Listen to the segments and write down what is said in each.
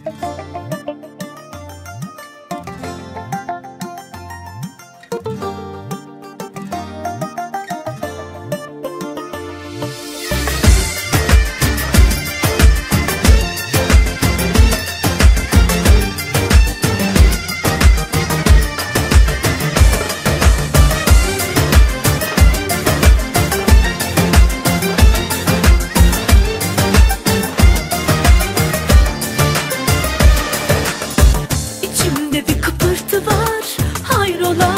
İçimde hayrola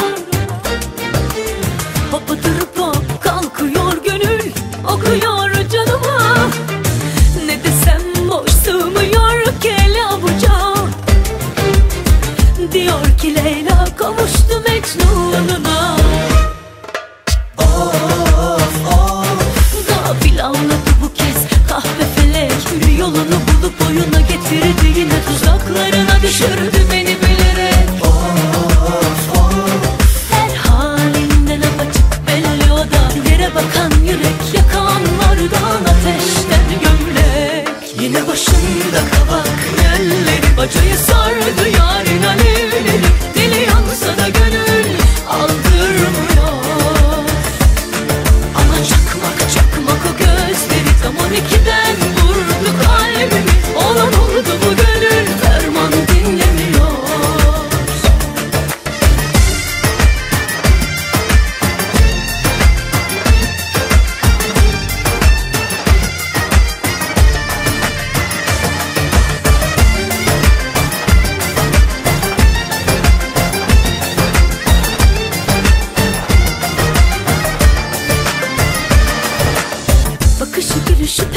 Hopadır hop kalkıyor gönül okuyor canıma. Ne desem boş sığmıyor ki el avuca. Diyor ki Leyla kavuştu Mecnun'una. Gafil ağladı bu kez. Kahve felek yolunu bulup oyuna getirdi. Yine tuzaklarına düşürdü beni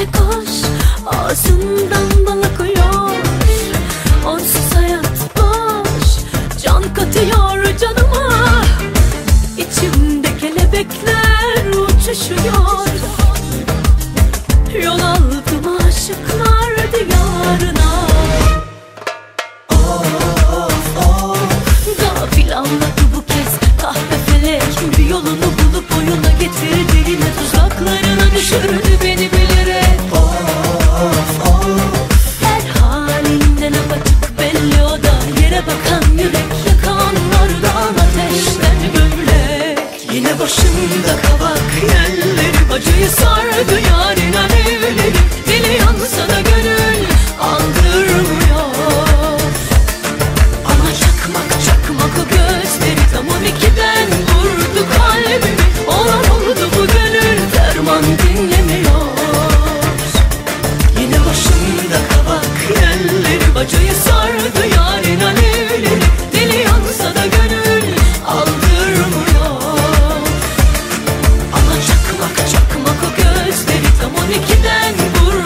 pek hoş Ağzından bal akıyor Onsuz hayat boş Can katıyor canıma. İçimde kelebekler uçuşuyor Yine başında kavak yerleri Acıyı sardı yarın alevleri. Dili yansa da gönül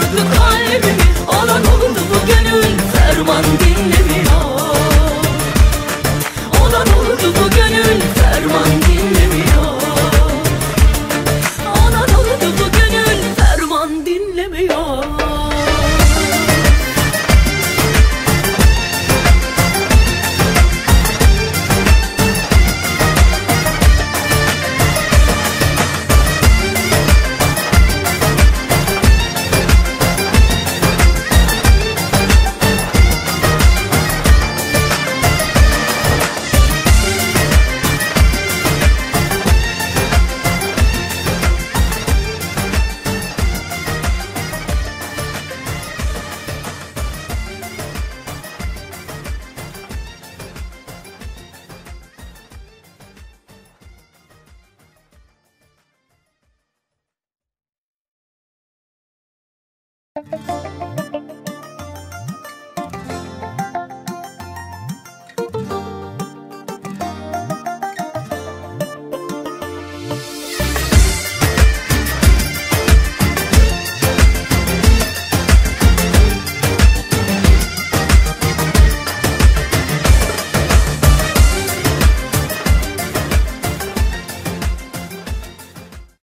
Kırdı kalbimi. Alan oldu bu gönül Ferman değil Bye.